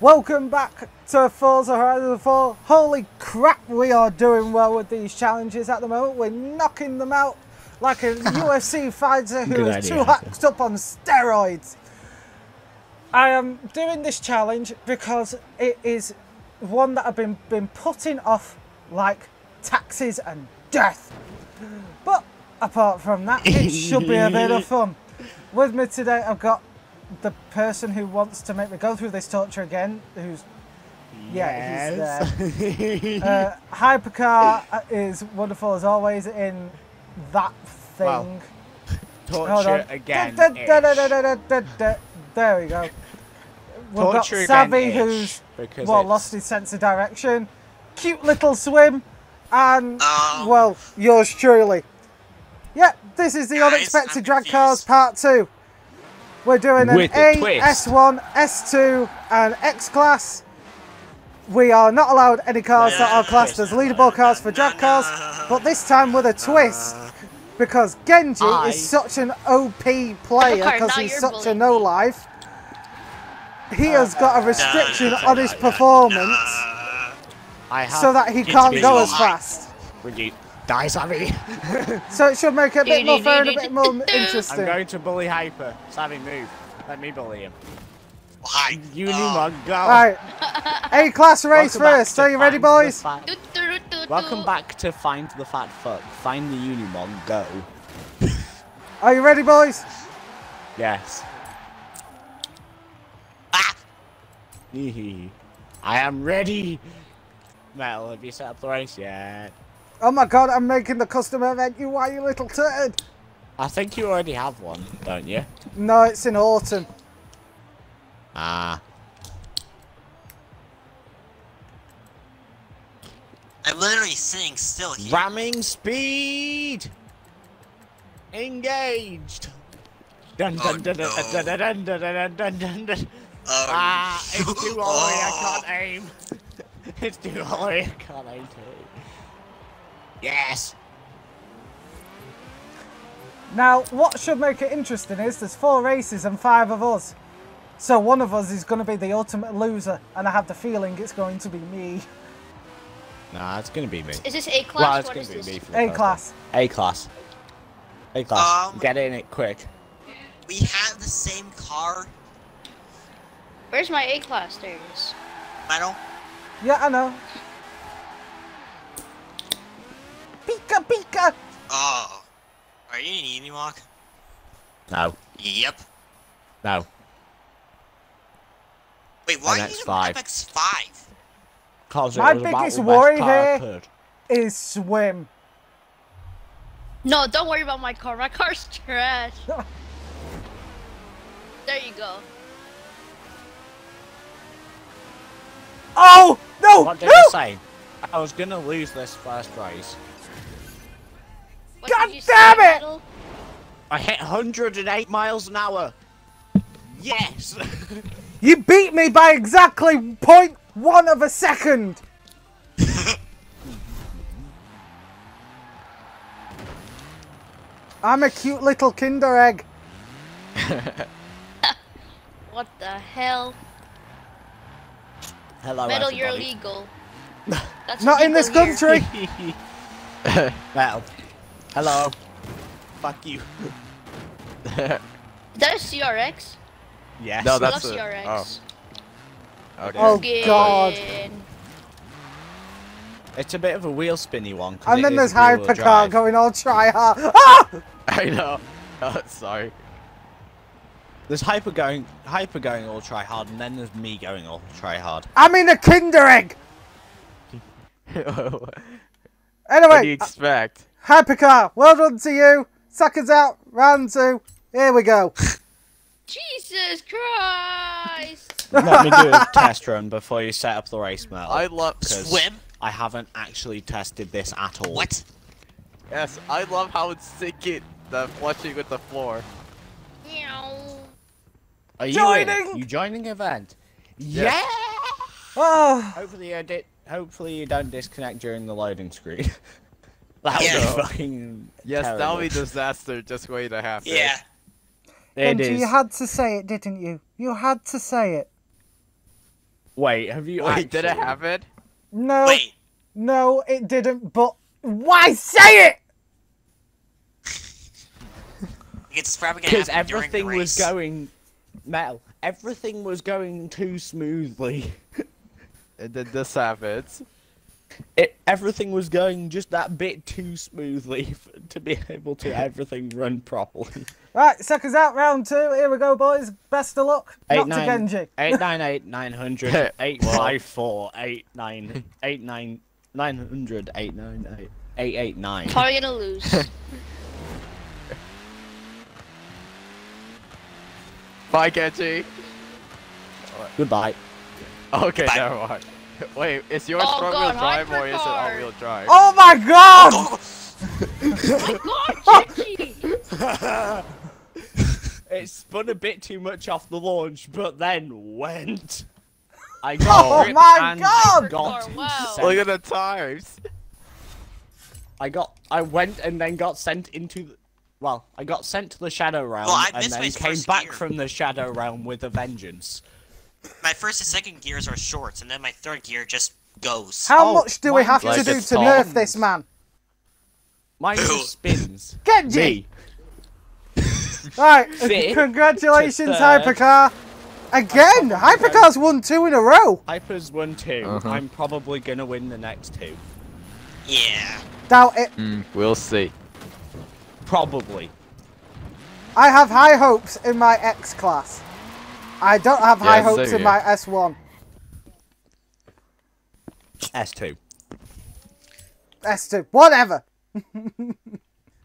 Welcome back to Forza Horizon 4. Holy crap, we are doing well with these challenges at the moment. We're knocking them out like a UFC fighter who is too hacked up on steroids. I am doing this challenge because it is one that I've been, been putting off like taxes and death. But apart from that, it should be a bit of fun. With me today, I've got the person who wants to make me go through this torture again, who's yeah, he's uh, there. Uh, Hypercar uh, is wonderful as always in that thing. Well, Hold Torture on. again. Da- da- da- da- da- da- da- da- There we go. We've got Torture Savvy, again-ish, who's because well it's- lost his sense of direction. Cute little swim, and Oh. well, yours truly. Yeah, this is the Guys, unexpected I'm drag cars part two. We're doing an With a A, twist. S1, S2, and X class. We are not allowed any cars that are classed as leaderboard cars for drag cars, but this time with a twist. Because Genji I- is such an OP player because he's such a no-life. He has got a restriction no, on his performance I so that he can't go as fast. Would you die, Savvy? So it should make it a bit more fair and a bit more interesting. I'm interesting. going to bully Hyper. Savvy, move. Let me bully him. Why? Unimog, go. Right, A class race Welcome first. Are you ready, boys? Welcome back to Find the Fat Fuck. Find the Unimog, go. Are you ready, boys? Yes. Ah! I am ready. Metal, have you set up the race yet? Oh my god, I'm making the customer event. You why you little turd? I think you already have one, don't you? No, it's in autumn. Ah. I'm literally sitting still here. Ramming speed! Engaged! Dun Oh, dun dun dun dun dun dun dun dun dun dun Oh, Ah, it's too high, I Oh. can't aim. It's too high, I can't aim too. Yes! Now, what should make it interesting is there's four races and five of us. So one of us is going to be the ultimate loser, and I have the feeling it's going to be me. Nah, it's gonna be me. Is this A class? Well, class? it's gonna be this? me for the A class. A class. A class. Um, Get in it quick. we have the same car. Where's my A class? There it is. Metal. Yeah, I know. Pika pika! Oh. Are you an Ewok? No. Yep. No. Wait, why are you in five. MX5? Cause My it was about biggest worry car I here- could. Is swim. No, don't worry about my car. My car's trash. there you go. Oh no! What did no! I say? I was gonna lose this first race. What God damn say, it! Metal? I hit 108 miles an hour. Yes. You beat me by exactly 0.1 of a second. I'm a cute little Kinder egg. What the hell? Hello, Metal, you're illegal. That's Not in this country. Metal. Hello. Fuck you. Is that a CRX? Yes. No, I that's love a- CRX. Okay. Oh, Again. God. It's a bit of a wheel spinny one. And then there's rear-wheel Hypercar drive. going all try hard. Ah! I know. Oh, sorry. There's hyper going, hyper going all try hard, and then there's me going all try hard. I'm in a Kinder egg. what Anyway, do you expect? Hypercar, well done to you. Suckers out, round two. Here we go. Jesus Christ! Let me do a test run before you set up the race, Mel. I love. 'cause Swim? I haven't actually tested this at all. What? Yes, I love how it's sinking the flushing with the floor. Meow. Are you Joining! In? You joining event? Yes. Yeah. Oh, Hopefully you di- Hopefully you don't disconnect during the loading screen. that would Yeah. be fucking. Yes, terrible. that'll be disaster just waiting to happen. Yeah. It Benji, is. you had to say it, didn't you? You had to say it. Wait, have you? Wait, did it actually- happen? No, Wait, no, it didn't. But why say it? it's probably gonna Because happen during the everything was going, Mel. Everything was going too smoothly. And then this happens. It everything was going just that bit too smoothly f to be able to everything run properly. Right, seconds out, round two. Here we go, boys. Best of luck. Eight Not to nine Genji. eight nine eight nine hundred eight five four eight nine eight nine nine hundred eight nine eight eight eight nine. Probably gonna lose. Bye, Genji. Goodbye. Okay, Bye. never mind. Wait, is yours Oh, front wheel drive or is it hypercar. all wheel drive? Oh my god! Oh, God, It spun a bit too much off the launch, but then went. I Oh got it my and God! got wow. Look at the times. I got. I went and then got sent into. The, well, I got sent to the Shadow Realm Well, and then came back gear. from the Shadow Realm with a vengeance. My first and second gears are shorts, and then my third gear just goes. How Oh, much do we have like to do a to nerf this man? Mine just spins. Genji! Me. Right, Fifth congratulations, to third. Hypercar. Again, Hypercar's won two in a row. Hyper's won 2 Uh-huh. I'm probably gonna win the next two. Yeah. Doubt it. Mm, we'll see. Probably. I have high hopes in my X class. I don't have high Yeah, hopes same in here. my S1. S2. S2, whatever.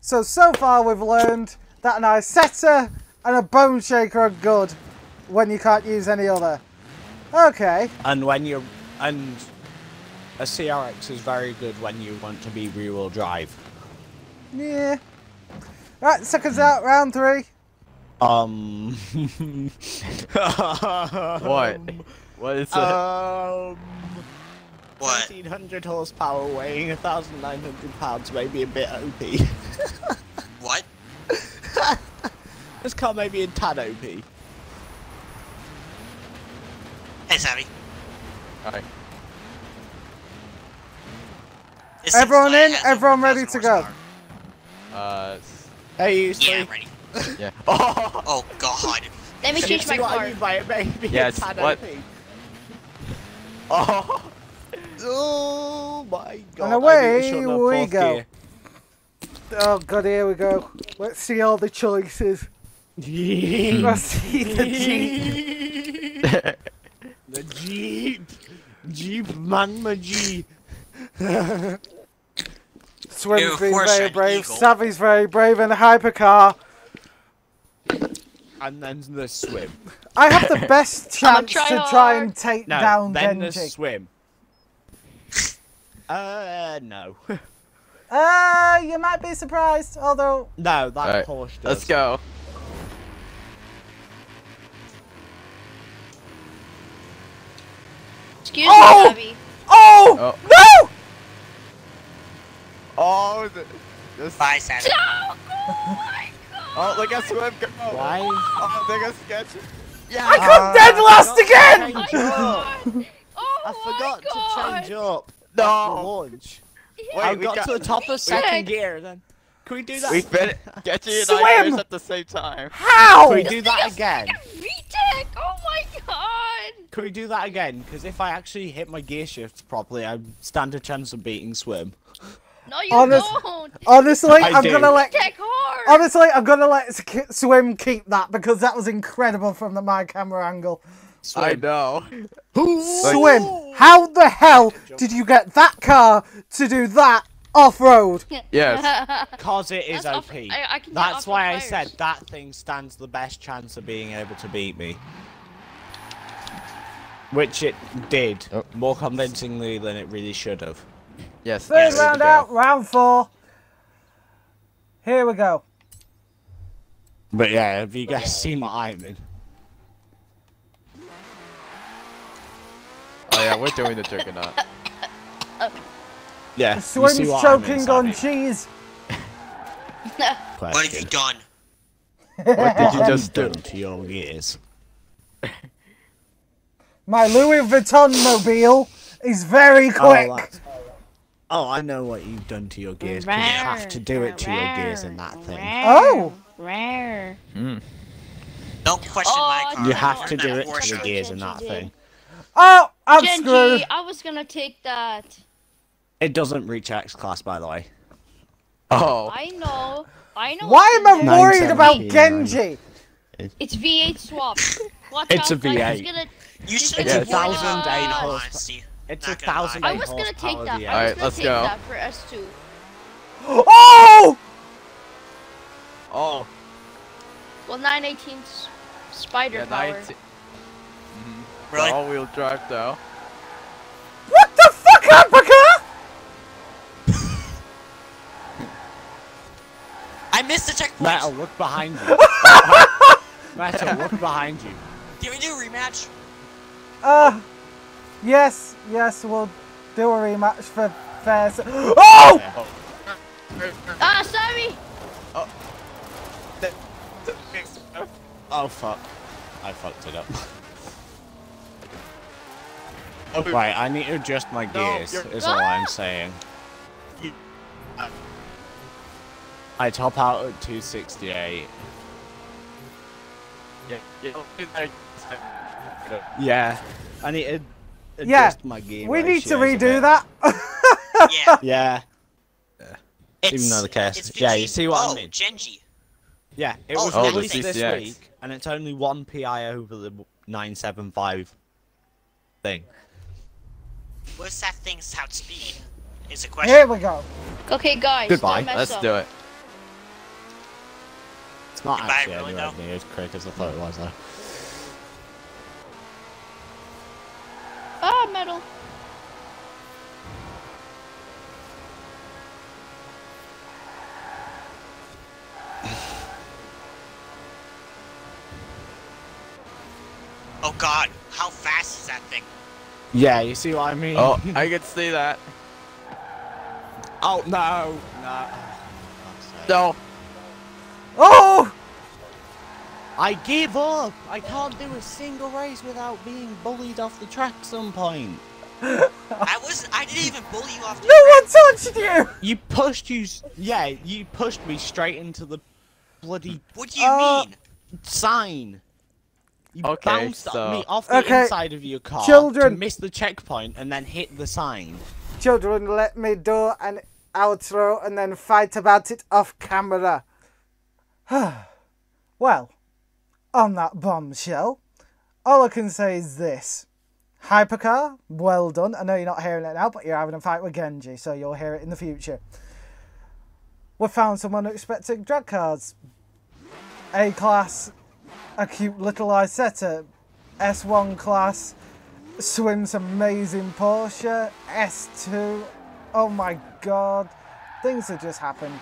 so, so far we've learned that an Isetta and a Bone Shaker are good when you can't use any other. Okay. And when you're. And. A CRX is very good when you want to be rear wheel drive. Yeah. Right, seconds out, round three. Um. What? What is it? Um. What? 1900 horsepower weighing 1,900 pounds may be a bit OP. What? this car may be a tad OP. Hey, Sammy. Alright. This Everyone in? Everyone ready to go? Uh, Hey, you Yeah. I'm ready. Yeah. Oh, Oh God. Let me change my see what I car. mean by it may be Yes, a what- Oh. Oh my god. I need to away the we go. gear. Oh god, here we go. Let's see all the choices. Let's see the Jeep. the Jeep. Jeep man, my Jeep. Swim's Ew, been very brave. eagle. Savvy's very brave, and Hypercar. And then the swim. I have the best chance try to try and take No, down then the swim. Uh, no. Uh, you might be surprised, although no, that Alright, Porsche does. let's go. Excuse Oh! me, Abby. Oh, oh! no! Oh, th- this. Bye, Savvy. No! Oh my god! Oh, look at swim go. Why? Oh, look at sketch. Yeah. I got dead last again! Oh my god! Oh I forgot god! to change up. No. after launch. Wait, I we got, got- to the top of second gear then. Can we do that? We fit Sketchy and Swim! I finished at the same time. How? Can we do that again? VTech! Oh my god! Can we do that again? Because if I actually hit my gear shifts properly, I stand a chance of beating swim. No, you Honest- don't! Honestly, I I'm gonna let. Honestly, I'm gonna let Swim keep that because that was incredible from the my camera angle. I know. Swim, how the hell did you get that car to do that off road? Yes. Because it is That's OP. off- I- I That's why I said that thing stands the best chance of being able to beat me. Which it did, Oh. more convincingly than it really should have. Yes. Third yes, round out, round four. Here we go. But yeah, have you guys seen what I'm in? Oh yeah, we're doing the juggernaut. Yeah. you Swim's see what I'm choking on cheese. What have you done? What did you just do? done to your ears? My Louis Vuitton mobile is very Oh, quick. that's- Oh, I know what you've done to your gears. Rawr, you have to do it to your gears in that thing. Oh. Rare. Mm. Don't question oh, my car. You have to do it to your gears in that thing. Oh, I'm Genji, screwed. I was gonna take that. It doesn't reach X class, by the way. Oh. I know. I know. Why am I worried about Genji? It's V8 swap. Watch it's out, a V8. Gonna, you should have 1,800. It's a Not gonna thousand I was gonna take that. I was Alright, gonna let's take go. that for S2. Oh! Oh. Well, 918's Spyder Yeah, power. 19. Really? All-wheel drive though. What the fuck, Alpaca? I missed the checkpoint. Metal, look behind you. Metal, look behind you. Can we do a rematch? Uh, yes, yes, we'll do a rematch for fair. s- Oh! Ah, Sammy! Oh fuck. I fucked it up. Right, I need to adjust my gears, you're- is all I'm saying. I top out at 268. Yeah. yeah. Yeah. I need to adjust Yeah, my gear We need to redo that. Yeah. Yeah. It's, Even though the case- it's yeah, you see what I oh, mean? Genji. Yeah, it Oh, was oh, released this week, and it's only one PI over the 975 thing. What's that thing's out speed? Is a question. Here we go. Okay, guys. Goodbye. don't mess Let's up. do it. It's not Goodbye, actually really, anywhere near as quick as I thought it was, though. Metal. Oh god, how fast is that thing? Yeah, you see what I mean? Oh, I can see that. oh no! No. No. Oh! I give up! I can't do a single race without being bullied off the track some point. I was I didn't even bully you off the No track. one touched you! You pushed you, yeah, you pushed me straight into the bloody What do you Uh, mean? sign. You Okay, bounced so- me off the Okay, inside of your car children. to miss the checkpoint and then hit the sign. Children, let me do an outro and then fight about it off camera. well, on that bombshell, all I can say is this. Hypercar, well done. I know you're not hearing it now, but you're having a fight with Genji, so you'll hear it in the future. We found some unexpected drag cars. A class, a cute little Isetta. S1 class, Swim's amazing Porsche, S2. Oh my god, things have just happened.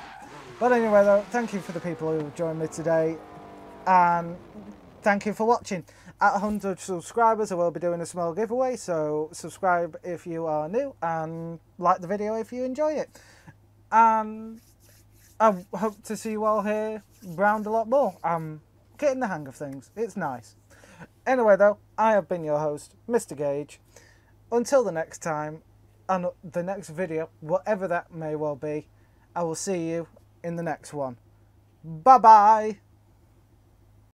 But anyway, though, thank you for the people who joined me today, and thank you for watching. At 100 subscribers, I will be doing a small giveaway, so subscribe if you are new and like the video if you enjoy it. And I hope to see you all here round a lot more. I'm getting the hang of things. It's nice. Anyway, though, I have been your host, Mr. Gauge. Until the next time, and the next video, whatever that may well be, I will see you in the next one. Bye bye.